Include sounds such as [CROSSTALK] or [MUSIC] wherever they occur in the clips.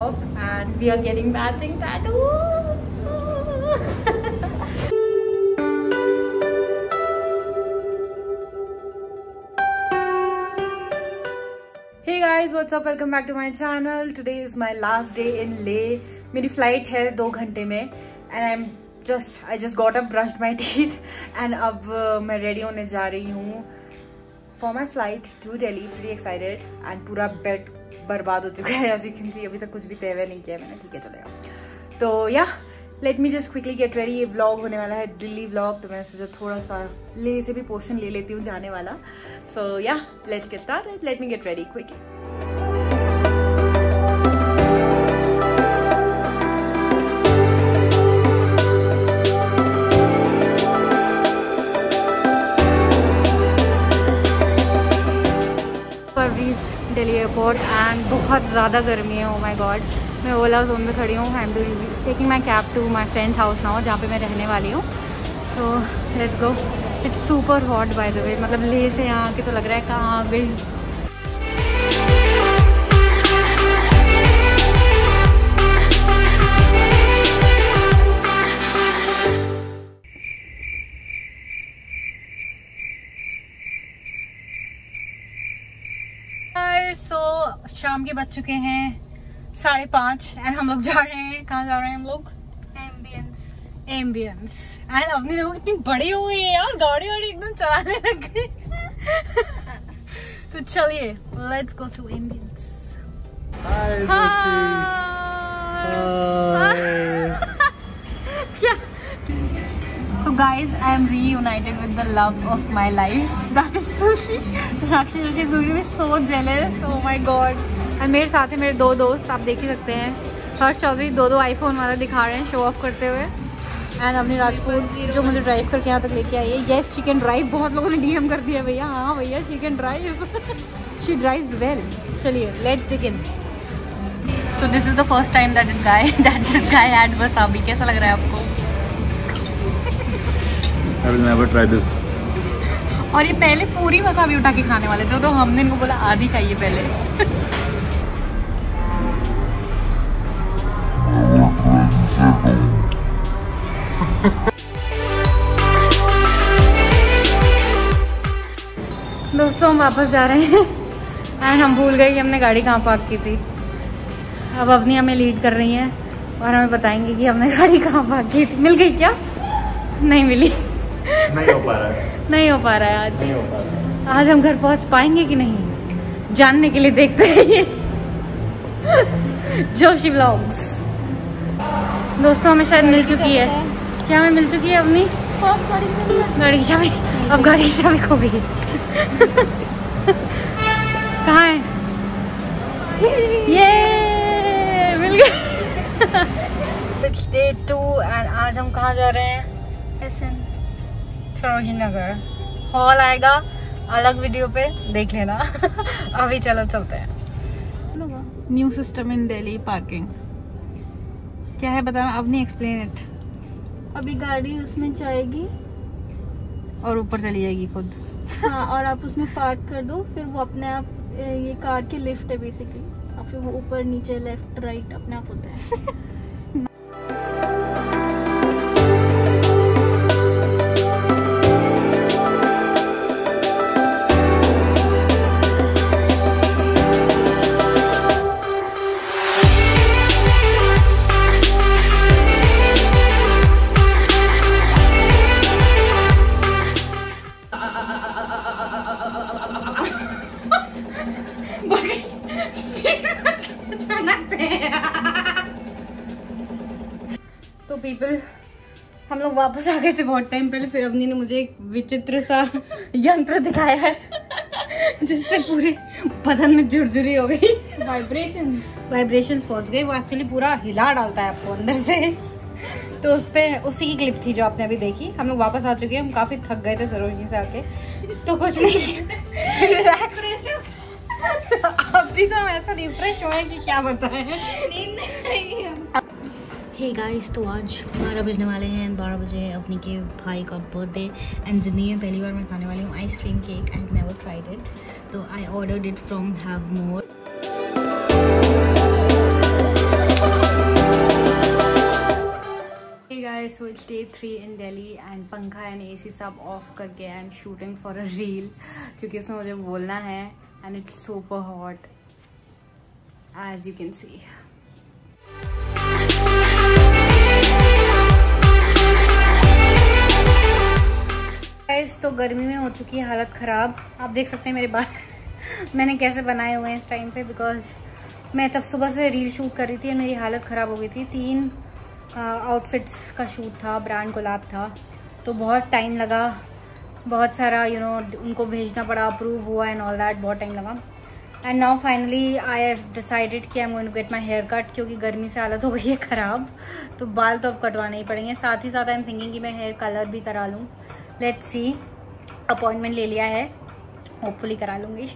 and we are getting matching tattoo. [LAUGHS] hey guys, what's up? Welcome back to my channel. Today is my last day in Leh. मेरी flight है दो घंटे में and I am just I just got up brushed my teeth and अब uh, मैं ready होने जा रही हूँ for my flight to Delhi pre excited and पूरा बेड बर्बाद हो चुका है एज यू अभी तक कुछ भी तय नहीं किया मैंने, ठीक है, चलेगा। तो yeah let me just quickly get ready ये व्लॉग होने वाला है, दिल्ली ब्लॉग तो मैं सोचा थोड़ा सा ले से भी पोर्शन ले लेती हूँ जाने वाला। So yeah let get start let me get ready quickly Delhi airport and बहुत ज़्यादा गर्मी है ओ माई गॉड मैं ओला जोन में खड़ी हूँ I am taking my cab to my friends house now जहाँ पे मैं रहने वाली हूँ. So let's go it's super hot by the way मतलब ले से यहाँ के तो लग रहा है कहाँ गई सो शाम के बज चुके हैं साढ़े पाँच एंड हम लोग जा रहे हैं। कहाँ जा रहे हैं हम लोग? एम्बियंस एम्बियंस एंड अपनी देखो कितनी बड़ी हो गई है यार गाड़ी वाड़ी एकदम चलाने लग गई। [LAUGHS] तो चलिए let's go to ambience So guys, I am reunited with the love of my life. [LAUGHS] That is sushi. So Rakshi Joshi is going to be so jealous. Oh my god. And मेरे साथ है मेरे दो दोस्त आप देख ही सकते हैं। हर्ष चौधरी दो दो आईफोन वाला दिखा रहे हैं शो ऑफ़ करते हुए। एंड अवनी राजपूत जो मुझे ड्राइव करके यहाँ तक लेके आई है। येस शी कैन ड्राइव बहुत लोगों ने डीएम कर दिया भैया। हाँ भैया she can drive she drives well चलिए let's in so this is the first time that is guy that this guy had wasabi कैसा लग रहा है आपको? I will never try this. और ये पहले पूरी वसाबी उठा के खाने वाले थे तो हमने इनको बोला, आधी खाइए पहले. दोस्तों, हम वापस जा रहे हैं। एंड हम भूल गए कि हमने गाड़ी कहाँ पार्क की थी। अब अपनी हमें लीड कर रही हैं और हमें बताएँगे कि हमने गाड़ी कहाँ पार्क की थी। मिल गई क्या? नहीं मिली। नहीं हो पा रहा है। नहीं हो पा रहा है आज। नहीं हो पा रहा आज हम घर पहुँच पाएँगे कि नहीं? जानने के लिए देखते रहिए जोशी ब्लॉग्स। दोस्तों हमें शायद मिल चुकी है। क्या हमें मिल चुकी है अपनी गाड़ी की चाबी। अब गाड़ी की चाबी खो गई। कहाँ है? ये मिल गया। डे टू एंड आज हम कहाँ जा रहे हैं? एसन सरोजी नगर हॉल आएगा। अलग वीडियो पे देख लेना। [LAUGHS] अभी चलो चलते हैं। New system in Delhi parking क्या है बताना? अब नहीं एक्सप्लेन इट अभी गाड़ी उसमें जाएगी। और ऊपर चली जाएगी खुद। हाँ और आप उसमें पार्क कर दो। फिर वो अपने आप ये कार की लिफ्ट है बेसिकली और फिर वो ऊपर नीचे लेफ़्ट राइट अपने आप होता है। [LAUGHS] तो पीपल हम लोग वापस आ गए थे बहुत टाइम पहले फिर अवनी ने मुझे एक विचित्र सा यंत्र दिखाया है जिससे पूरे बदन में झुरझुरी हो गई। वाइब्रेशन वाइब्रेशन पहुँच गए वो एक्चुअली पूरा हिला डालता है आपको अंदर से। तो उस पर उसी की क्लिप थी जो आपने अभी देखी। हम लोग वापस आ चुके हैं हम काफ़ी थक गए थे सरोजनी से आके तो कुछ नहीं। [LAUGHS] रिलैक्स अभी तो हम ऐसा रिफ्रेश हुए कि क्या बताएँ। नींद नहीं हे गाइस तो आज बारह बजने वाले हैं बारह बजे अपने के भाई का बर्थडे एंड ज़िंदगी में पहली बार मैं खाने वाली हूँ ice cream cake and never tried it तो I order it from Havmor so it's day three in Delhi and पंखा एंड ए सी सब ऑफ़ करके and shooting for a reel क्योंकि इसमें मुझे बोलना है। And it's super hot as you can see guys तो गर्मी में हो चुकी है हालत ख़राब। आप देख सकते हैं मेरे बाल। [LAUGHS] मैंने कैसे बनाए हुए हैं इस टाइम पे बिकॉज़ मैं तब सुबह से रील शूट कर रही थी और मेरी हालत ख़राब हो गई थी। तीन आउटफिट्स का शूट था ब्रांड गुलाब था। तो बहुत टाइम लगा। बहुत सारा यू you नो know, उनको भेजना पड़ा अप्रूव हुआ एंड ऑल दैट बहुत टाइम लगा। And now finally I have decided कि I am going to get my haircut क्योंकि गर्मी से हालत हो गई है ख़राब तो बाल तो अब कटवाने ही पड़ेंगे। साथ ही साथ आई एम थिंकिंग कि मैं हेयर कलर भी करा लूँ। लेट्स सी अपॉइंटमेंट ले लिया है होपफुली करा लूँगी।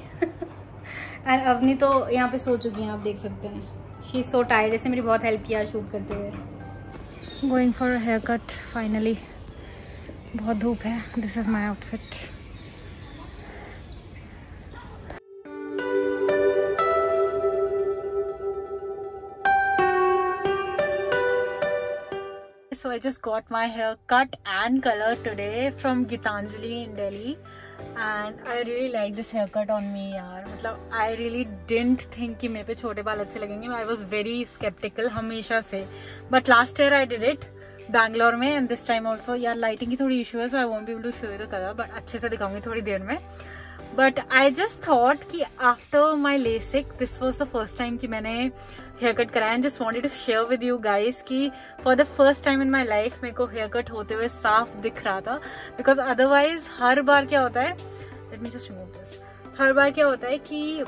एंड [LAUGHS] अवनी तो यहाँ पे सो चुकी हैं आप देख सकते हैं। शी सो टायर्ड ऐसे मेरी बहुत हेल्प किया शूट करते हुए। Going for haircut finally बहुत धूप है this is my outfit so I just got my hair cut and color today from Gitanjali in Delhi and I really like this haircut on me यार मतलब I really didn't think कि मेरे पे छोटे बाल अच्छे लगेंगे I was very skeptical हमेशा से but last year I did it Bangalore में एंड दिस टाइम ऑल्सो यार लाइटिंग की थोड़ी इशू है so I won't be able to show you the colour but अच्छे से दिखाऊँगी थोड़ी देर में। बट आई जस्ट थॉट कि after my LASIK this was the first time कि मैंने हेयर कट कराया and just wanted to share with you guys कि for the first time in my life मेरे को हेयर कट होते हुए साफ़ दिख रहा था। बिकॉज़ अदरवाइज़ हर बार क्या होता है let me just remove this हर बार क्या होता है कि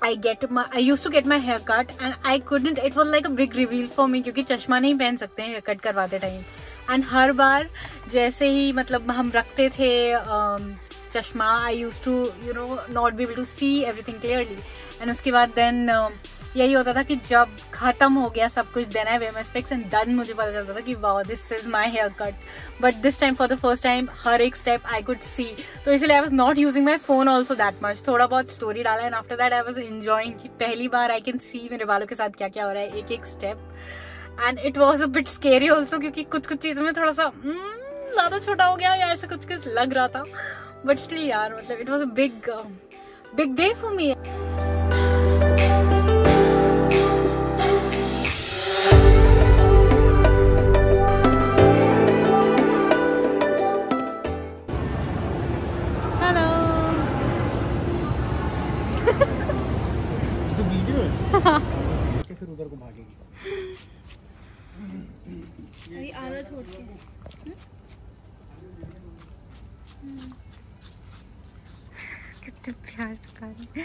I get my I used to get my hair cut and I couldn't it was like a big reveal for me क्योंकि चश्मा नहीं पहन सकते हैं हेयर कट करवाते टाइम एंड हर बार जैसे ही मतलब हम रखते थे um, चश्मा I use to you know not be able to see everything clearly and उसके बाद देन uh, यही होता था कि जब खत्म हो गया सब कुछ then I wear my specs and then मुझे पता चलता था कि wow this is my haircut but this time for the first time हर एक स्टेप आई कुड सी तो इसलिए I was not using my phone also that much थोड़ा बहुत स्टोरी डाला and after that I was enjoying कि पहली बार I can see मेरे बालों के साथ क्या क्या हो रहा है एक एक step and it was a bit scary also क्योंकि कुछ कुछ चीज़ों में थोड़ा सा hmm, ज़्यादा छोटा हो गया या ऐसा कुछ कुछ लग रहा था. बट स्टिल यार मतलब it was a big big day for me अभी आधा छोड़ के। कितने प्यार से खा रहे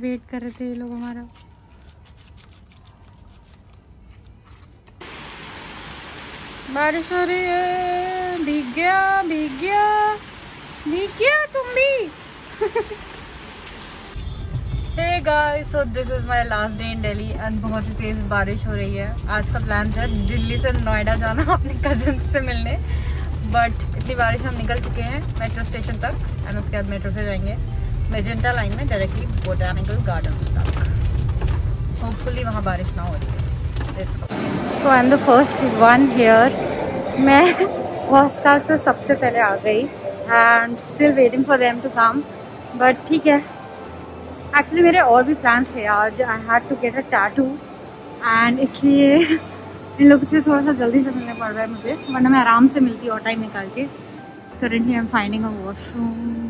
वेट कर रहे थे ये लोग हमारा। बारिश हो रही है। भीग गया भीग गया। भीग गया तुम भी। [LAUGHS] Hey guys so this is my last day in Delhi and बहुत ही तेज बारिश हो रही है। आज का प्लान था दिल्ली से नोएडा जाना [LAUGHS] अपने कज़न से मिलने। बट इतनी बारिश हम निकल चुके हैं मेट्रो स्टेशन तक एंड उसके बाद मेट्रो से जाएँगे। मेजेंटा लाइन में डायरेक्टली बोटानिकल गार्डन तक। होपफुली वहाँ बारिश ना हो रही am the first one here मैं [LAUGHS] क्लास से सबसे पहले आ गई and still waiting for them to come but ठीक है। एक्चुअली मेरे और भी प्लान्स थे आज I had to get a tattoo and इसलिए इन लोगों से थोड़ा सा जल्दी से मिलना पड़ रहा है मुझे, वरना मैं आराम से मिलती और टाइम निकाल के। Currently I am finding a washroom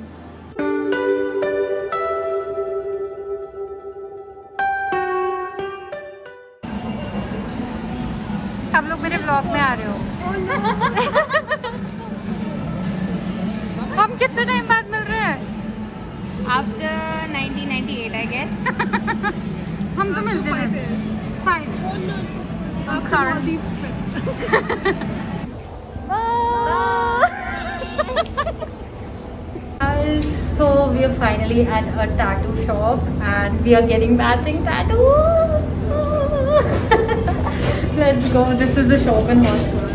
हम तो मिलते थे fine So we are finally at a tattoo shop and we are getting matching tattoo. [LAUGHS] Let's go. This is the shop in Hostel.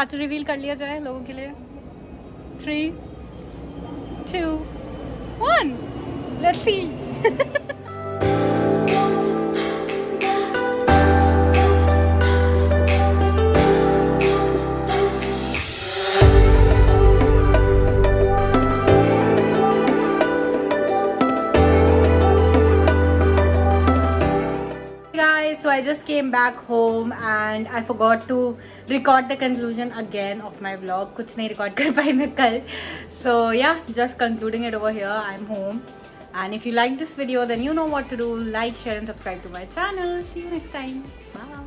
और रिवील कर लिया जाए लोगों के लिए। Three two one let's see i just came back home and i forgot to record the conclusion again of my vlog. Kuch nahi record [LAUGHS] main kal. So yeah just concluding it over here. I'm home. And if you like this video then you know what to do. Like share and subscribe to my channel. See you next time. Bye